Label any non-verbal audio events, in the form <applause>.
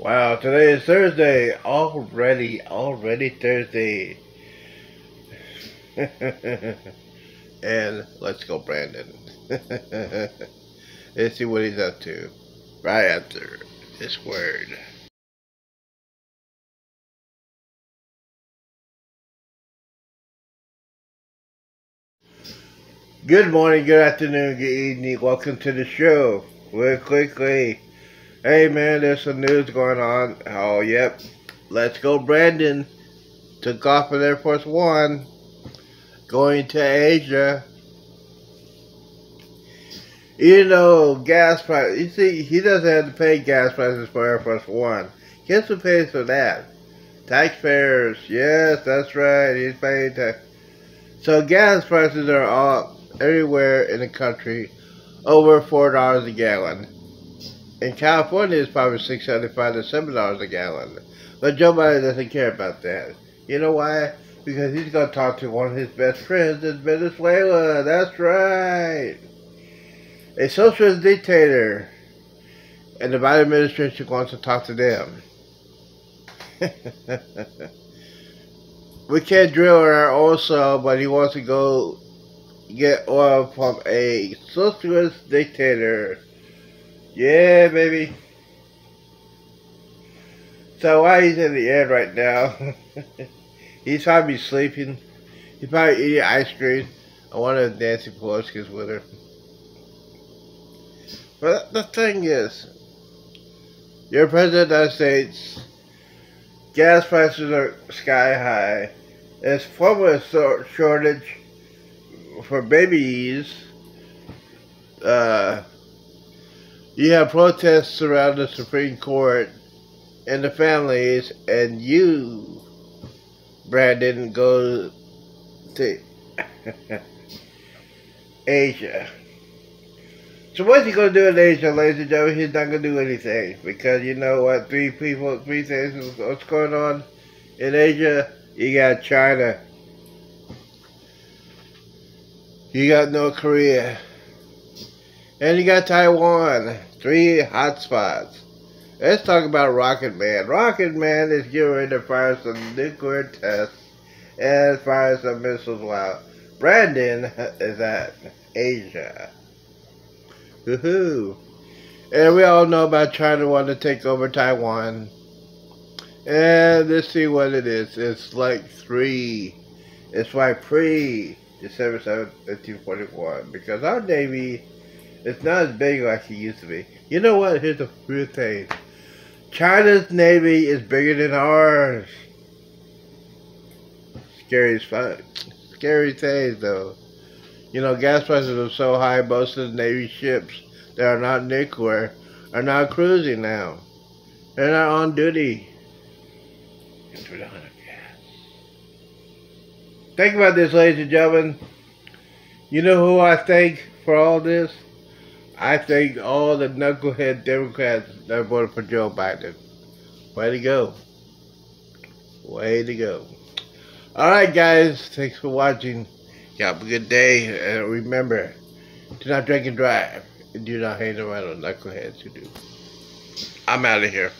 Wow, today is Thursday. Already, already Thursday. <laughs> and let's go, Brandon. <laughs> let's see what he's up to. Right after this word. Good morning, good afternoon, good evening. Welcome to the show. Real quickly. Hey man, there's some news going on. Oh, yep. Let's go, Brandon. Took off with Air Force One. Going to Asia. You know, gas price. You see, he doesn't have to pay gas prices for Air Force One. Guess who pays for that? Taxpayers. Yes, that's right. He's paying tax. So gas prices are up everywhere in the country over four dollars a gallon. In California, it's probably six seventy-five to seven dollars a gallon. But Joe Biden doesn't care about that. You know why? Because he's going to talk to one of his best friends in Venezuela. That's right. A socialist dictator. And the Biden administration wants to talk to them. <laughs> we can't drill in our oil soil, but he wants to go get oil from a socialist dictator. Yeah, baby. So while he's in the air right now, <laughs> he's probably sleeping. He's probably eating ice cream. I wonder if Nancy Pelosi's with her. But the thing is, you're president of the United States. Gas prices are sky high. There's formula shortage for babies. Uh, you have protests around the Supreme Court and the families, and you, Brandon, go to <laughs> Asia. So what's he gonna do in Asia, ladies and gentlemen? He's not gonna do anything because you know what? Three people, three things. What's going on in Asia? You got China. You got North Korea. And you got Taiwan. Three hotspots. Let's talk about Rocket Man. Rocket Man is getting ready to fire some nuclear tests and fire some missiles while Brandon is at Asia. Woohoo! And we all know about China wanting to take over Taiwan. And let's see what it is. It's like three. It's like pre December 7th, 1541. Because our Navy is not as big like it used to be. You know what? Here's the real thing. China's Navy is bigger than ours. Scary as fuck. Scary things, though. You know, gas prices are so high, most of the Navy ships that are not nuclear are not cruising now. They're not on duty. Think about this, ladies and gentlemen. You know who I thank for all this? I thank all the knucklehead Democrats that voted for Joe Biden. Way to go. Way to go. Alright, guys. Thanks for watching. You have a good day. And remember, do not drink and drive. And do not hang around with knuckleheads who do. I'm out of here.